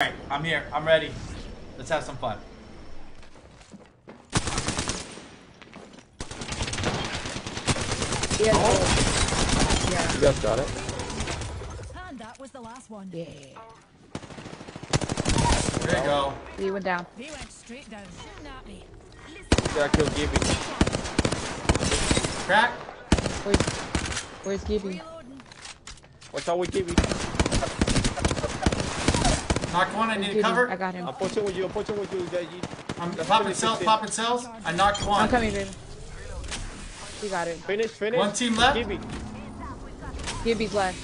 Alright, I'm here. I'm ready. Let's have some fun. Yeah. Oh. Yeah. You guys got it. And that was the last one. Yeah. There you go. He went down. They went straight down, shooting at me. Yeah, kill Gibby. Crack. Where's, where's Gibby? Reloading. Watch out with Gibby. Knocked one. I need Gibby. a cover. I got him. I'm pushing with you. I'm pushing with you. I'm popping cells. Popping cells. I knocked one. I'm coming, baby. You got it. Finish, finish. One team left. Gibby. Gibby's left.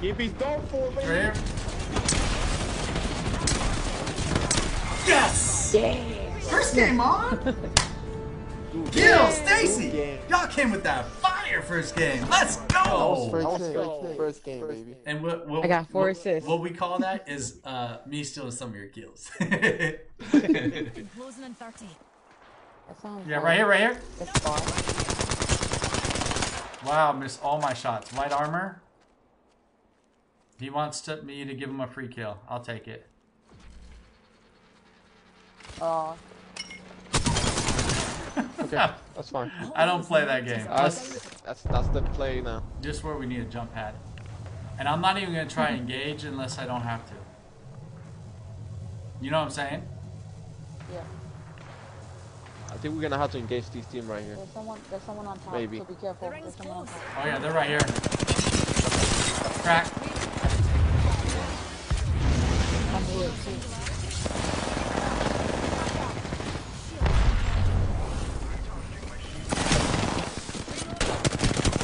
Gibby's done for, Right baby. here. Yes. Yeah. First game on. Dude, Kill. Stacy. Y'all came with that fire first game. Let's go. First Let's game, go. first game, baby. And what, what I got four what, assists. What we call that is uh, me stealing some of your kills. Closing in 30. Yeah, right here, right here. That's far. Wow, missed all my shots. White armor. He wants to, me to give him a free kill. I'll take it. Oh. Okay, that's fine. I don't play that game. That's, that's that's the play now. Just where we need a jump pad. And I'm not even gonna try and engage unless I don't have to. You know what I'm saying? Yeah. I think we're gonna have to engage this team right here. There's someone. There's someone on top. Maybe. So be careful. There's someone on top. Oh yeah, they're right here. Crack. I'm here too.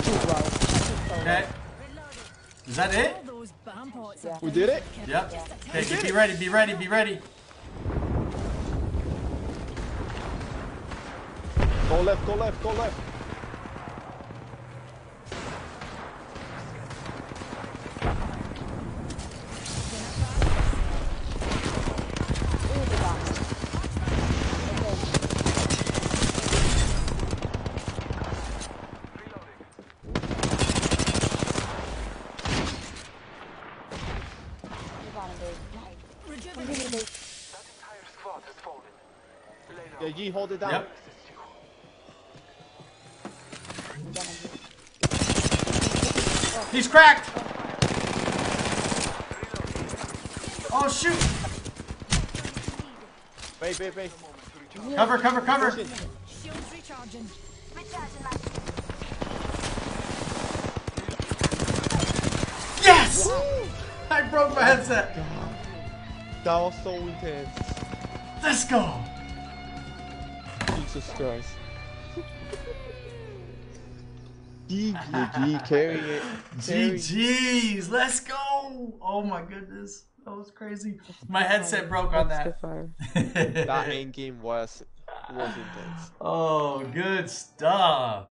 Too low. Okay. Is that it? All those bam pots. Yeah. We did it. Yep. Okay, be ready, be ready, be ready. Go left, go left, go left. Ooh, the bomb. Okay. You got him, babe. Nice. Come give me the babe. Yeah, G, hold it down. Yep. You got him. He's cracked. Oh shoot. Wait, wait, wait. Cover, cover, cover. Shields recharging. Yes! I broke my headset. That was so intense. Let's go. Jesus Christ. G, G, G, carrying it. Carrying it. GG's. Let's go. Oh my goodness. That was crazy. My headset broke on that. That end game was was intense. oh, good stuff.